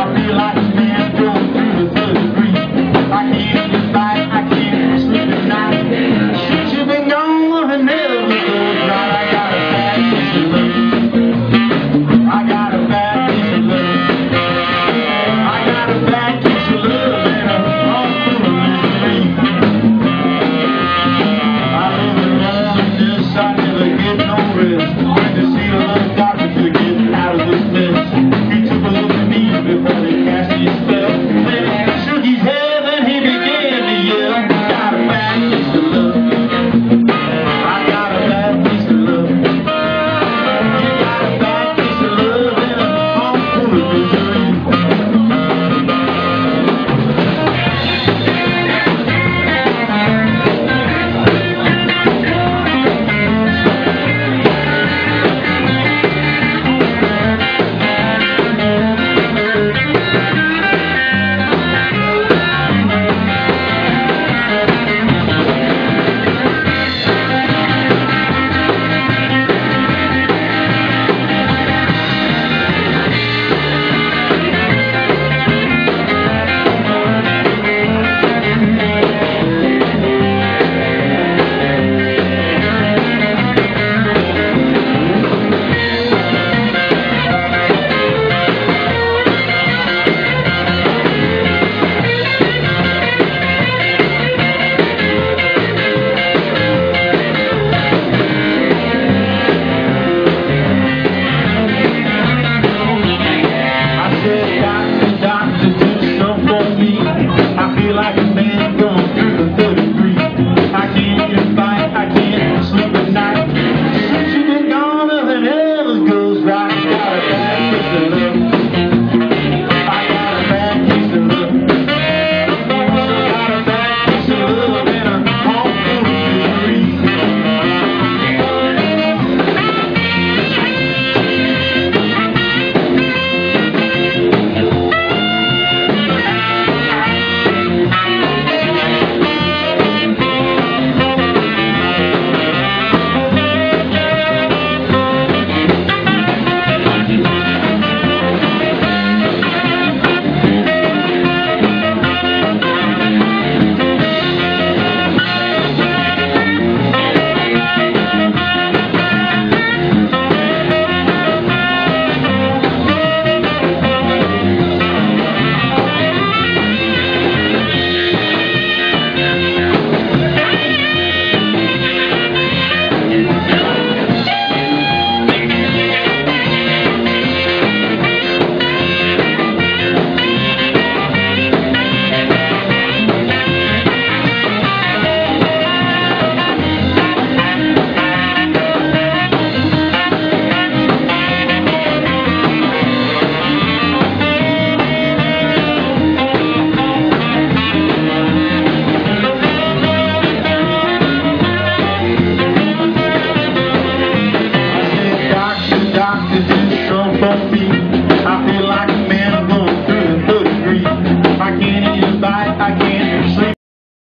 I feel like